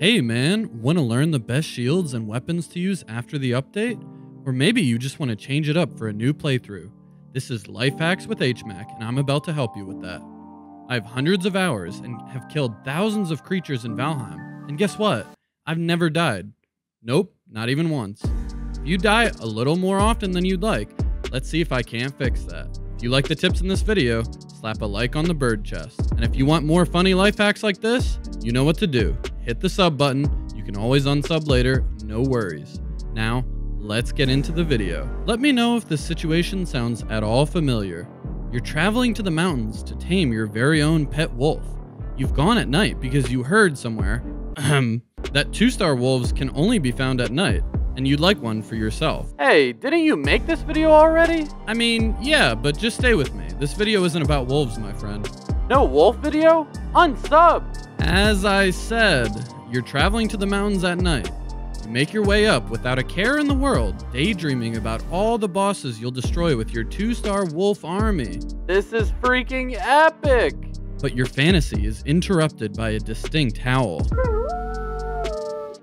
Hey man, want to learn the best shields and weapons to use after the update? Or maybe you just want to change it up for a new playthrough. This is Life Hacks with HMAC, and I'm about to help you with that. I have hundreds of hours and have killed thousands of creatures in Valheim. And guess what? I've never died. Nope, not even once. If you die a little more often than you'd like, let's see if I can't fix that. If you like the tips in this video, slap a like on the bird chest. And if you want more funny life hacks like this, you know what to do hit the sub button. You can always unsub later, no worries. Now, let's get into the video. Let me know if this situation sounds at all familiar. You're traveling to the mountains to tame your very own pet wolf. You've gone at night because you heard somewhere that two-star wolves can only be found at night, and you'd like one for yourself. Hey, didn't you make this video already? I mean, yeah, but just stay with me. This video isn't about wolves, my friend. No wolf video? Unsub! As I said, you're traveling to the mountains at night. You make your way up without a care in the world, daydreaming about all the bosses you'll destroy with your two star wolf army. This is freaking epic! But your fantasy is interrupted by a distinct howl.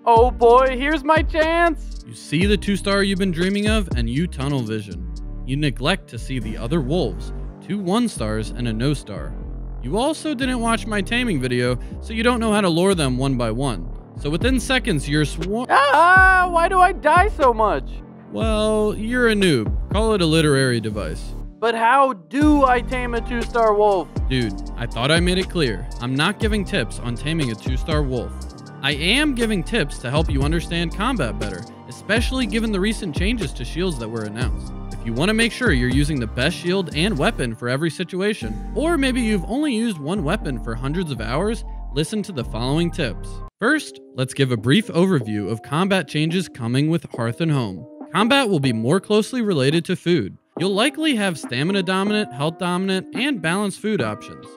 Oh boy, here's my chance! You see the two star you've been dreaming of, and you tunnel vision. You neglect to see the other wolves, two one stars and a no star. You also didn't watch my taming video, so you don't know how to lure them one by one. So within seconds, you're swarm- Ah, why do I die so much? Well, you're a noob. Call it a literary device. But how do I tame a two-star wolf? Dude, I thought I made it clear. I'm not giving tips on taming a two-star wolf. I am giving tips to help you understand combat better, especially given the recent changes to shields that were announced you want to make sure you're using the best shield and weapon for every situation, or maybe you've only used one weapon for hundreds of hours, listen to the following tips. First, let's give a brief overview of combat changes coming with Hearth and Home. Combat will be more closely related to food. You'll likely have stamina dominant, health dominant, and balanced food options.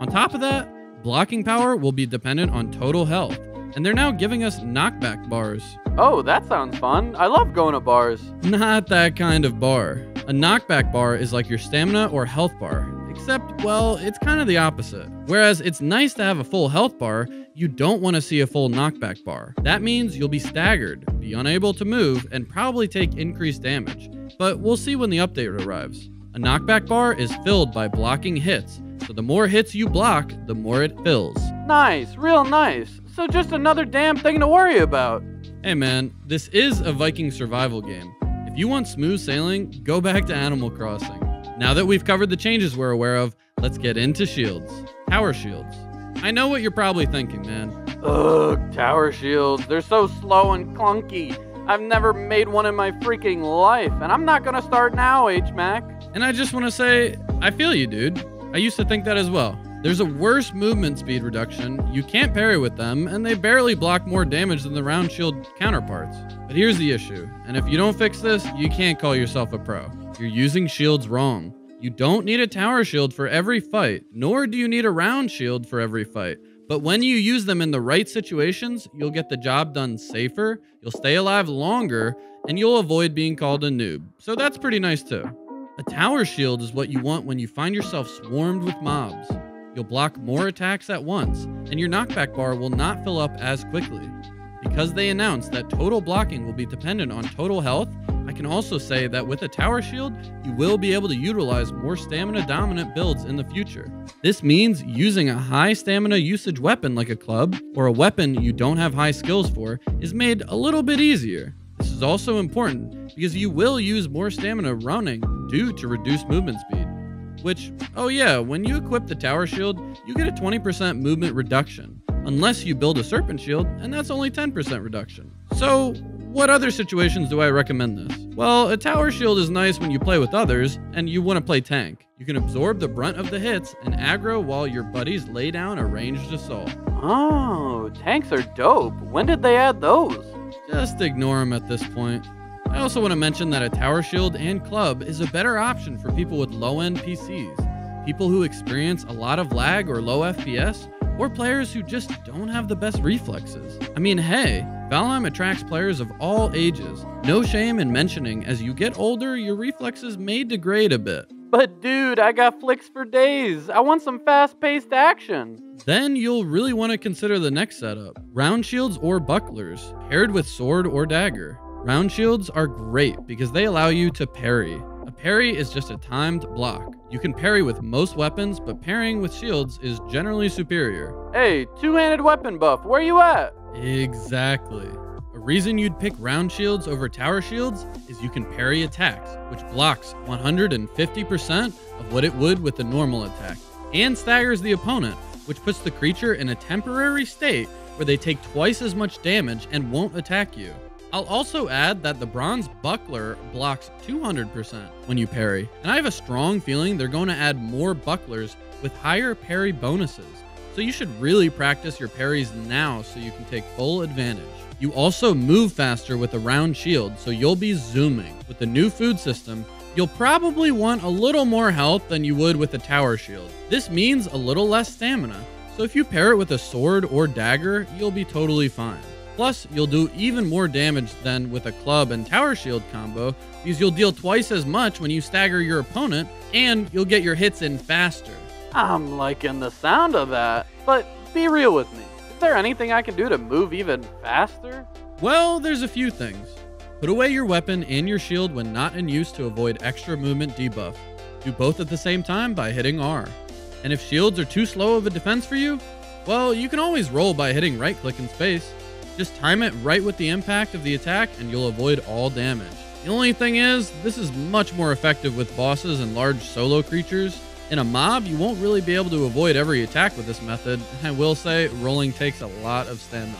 On top of that, blocking power will be dependent on total health, and they're now giving us knockback bars. Oh, that sounds fun. I love going to bars. Not that kind of bar. A knockback bar is like your stamina or health bar, except, well, it's kind of the opposite. Whereas it's nice to have a full health bar, you don't want to see a full knockback bar. That means you'll be staggered, be unable to move, and probably take increased damage. But we'll see when the update arrives. A knockback bar is filled by blocking hits, so the more hits you block, the more it fills. Nice, real nice. So just another damn thing to worry about. Hey man, this is a Viking survival game. If you want smooth sailing, go back to Animal Crossing. Now that we've covered the changes we're aware of, let's get into shields. Tower shields. I know what you're probably thinking, man. Ugh, tower shields. They're so slow and clunky. I've never made one in my freaking life, and I'm not gonna start now, HMAC. And I just wanna say, I feel you, dude. I used to think that as well. There's a worse movement speed reduction, you can't parry with them, and they barely block more damage than the round shield counterparts. But here's the issue, and if you don't fix this, you can't call yourself a pro. You're using shields wrong. You don't need a tower shield for every fight, nor do you need a round shield for every fight. But when you use them in the right situations, you'll get the job done safer, you'll stay alive longer, and you'll avoid being called a noob. So that's pretty nice too. A tower shield is what you want when you find yourself swarmed with mobs. You'll block more attacks at once, and your knockback bar will not fill up as quickly. Because they announced that total blocking will be dependent on total health, I can also say that with a tower shield, you will be able to utilize more stamina dominant builds in the future. This means using a high stamina usage weapon like a club, or a weapon you don't have high skills for, is made a little bit easier. This is also important because you will use more stamina running due to reduced movement speed. Which, oh yeah, when you equip the tower shield, you get a 20% movement reduction, unless you build a serpent shield, and that's only 10% reduction. So, what other situations do I recommend this? Well, a tower shield is nice when you play with others and you want to play tank. You can absorb the brunt of the hits and aggro while your buddies lay down a ranged assault. Oh, tanks are dope. When did they add those? Just ignore them at this point. I also want to mention that a tower shield and club is a better option for people with low-end PCs, people who experience a lot of lag or low FPS, or players who just don't have the best reflexes. I mean, hey, Valheim attracts players of all ages. No shame in mentioning as you get older, your reflexes may degrade a bit. But dude, I got flicks for days. I want some fast-paced action. Then you'll really want to consider the next setup round shields or bucklers, paired with sword or dagger. Round shields are great because they allow you to parry. A parry is just a timed block. You can parry with most weapons, but parrying with shields is generally superior. Hey, two-handed weapon buff, where you at? Exactly. A reason you'd pick round shields over tower shields is you can parry attacks, which blocks 150% of what it would with a normal attack, and staggers the opponent, which puts the creature in a temporary state where they take twice as much damage and won't attack you. I'll also add that the bronze buckler blocks 200% when you parry, and I have a strong feeling they're going to add more bucklers with higher parry bonuses. So you should really practice your parries now so you can take full advantage. You also move faster with a round shield, so you'll be zooming. With the new food system, you'll probably want a little more health than you would with a tower shield. This means a little less stamina, so if you pair it with a sword or dagger, you'll be totally fine. Plus, you'll do even more damage than with a club and tower shield combo because you'll deal twice as much when you stagger your opponent and you'll get your hits in faster. I'm liking the sound of that. But be real with me. Is there anything I can do to move even faster? Well, there's a few things. Put away your weapon and your shield when not in use to avoid extra movement debuff. Do both at the same time by hitting R. And if shields are too slow of a defense for you, well, you can always roll by hitting right click in space. Just time it right with the impact of the attack and you'll avoid all damage. The only thing is, this is much more effective with bosses and large solo creatures. In a mob, you won't really be able to avoid every attack with this method. I will say, rolling takes a lot of stamina.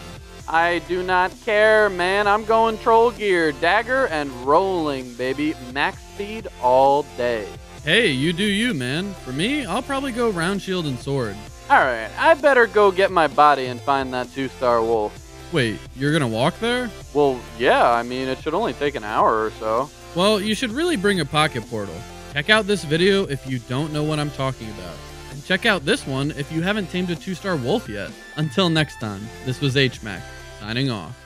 I do not care, man. I'm going troll gear, dagger, and rolling, baby. Max speed all day. Hey, you do you, man. For me, I'll probably go round shield and sword. Alright, I better go get my body and find that two star wolf. Wait, you're gonna walk there? Well, yeah, I mean, it should only take an hour or so. Well, you should really bring a pocket portal. Check out this video if you don't know what I'm talking about. And check out this one if you haven't tamed a two star wolf yet. Until next time, this was HMAC, signing off.